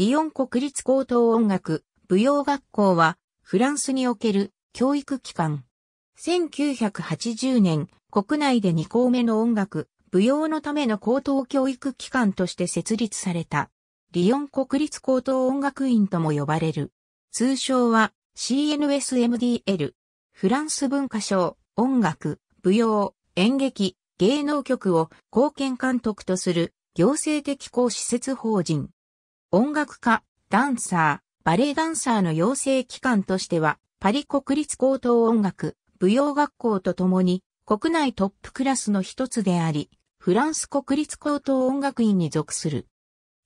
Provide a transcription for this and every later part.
リヨン国立高等音楽舞踊学校はフランスにおける教育機関。1980年、国内で2校目の音楽、舞踊のための高等教育機関として設立された。リヨン国立高等音楽院とも呼ばれる。通称は CNSMDL。フランス文化省、音楽、舞踊、演劇、芸能局を貢献監督とする行政的公施設法人。音楽家、ダンサー、バレエダンサーの養成機関としては、パリ国立高等音楽、舞踊学校とともに、国内トップクラスの一つであり、フランス国立高等音楽院に属する。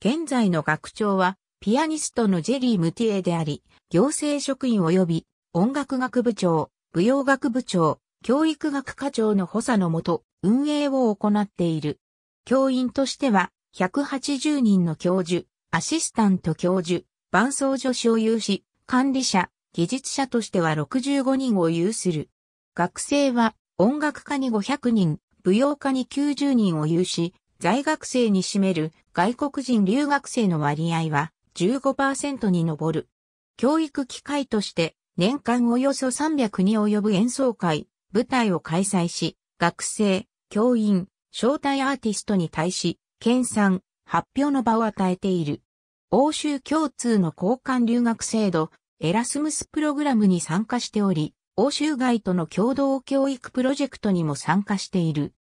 現在の学長は、ピアニストのジェリー・ムティエであり、行政職員及び、音楽学部長、舞踊学部長、教育学課長の補佐のもと、運営を行っている。教員としては、180人の教授、アシスタント教授、伴奏助手を有し、管理者、技術者としては65人を有する。学生は音楽科に500人、舞踊科に90人を有し、在学生に占める外国人留学生の割合は15%に上る。教育機会として年間およそ300に及ぶ演奏会、舞台を開催し、学生、教員、招待アーティストに対し、研鑽、発表の場を与えている。欧州共通の交換留学制度、エラスムスプログラムに参加しており、欧州外との共同教育プロジェクトにも参加している。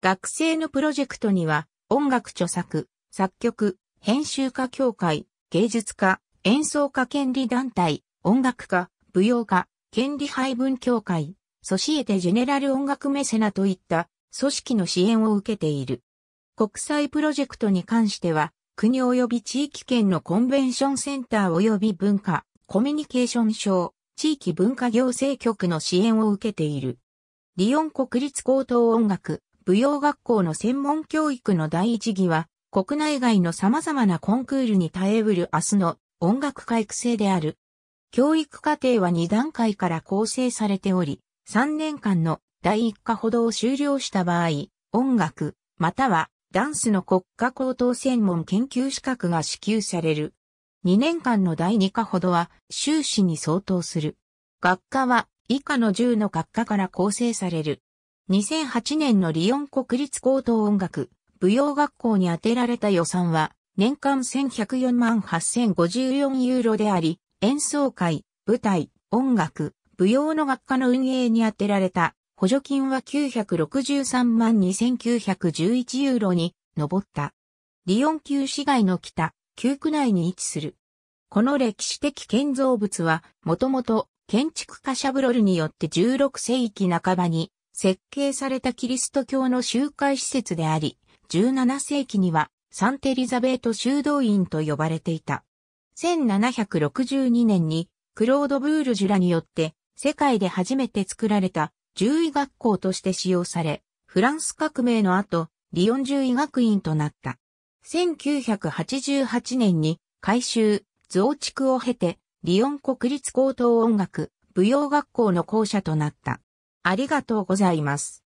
学生のプロジェクトには、音楽著作、作曲、編集家協会、芸術家、演奏家権利団体、音楽家、舞踊家、権利配分協会、ソシエテ・ジェネラル音楽メセナといった組織の支援を受けている。国際プロジェクトに関しては、国及び地域圏のコンベンションセンター及び文化、コミュニケーション省、地域文化行政局の支援を受けている。リヨン国立高等音楽、舞踊学校の専門教育の第一義は、国内外の様々なコンクールに耐えうる明日の音楽家育成である。教育課程は2段階から構成されており、3年間の第1課ほどを修了した場合、音楽、またはダンスの国家高等専門研究資格が支給される。2年間の第2課ほどは修士に相当する。学科は以下の10の学科から構成される。2008年のリヨン国立高等音楽舞踊学校に充てられた予算は年間1104万8054ユーロであり、演奏会、舞台、音楽、舞踊の学科の運営に充てられた補助金は963万2911ユーロに上った。リヨン旧市街の北、旧区内に位置する。この歴史的建造物は、もともと建築家シャブロルによって16世紀半ばに設計されたキリスト教の集会施設であり、17世紀にはサンテリザベート修道院と呼ばれていた。1762年にクロード・ブールジュラによって世界で初めて作られた獣医学校として使用され、フランス革命の後、リヨン獣医学院となった。1988年に改修、増築を経て、リヨン国立高等音楽、舞踊学校の校舎となった。ありがとうございます。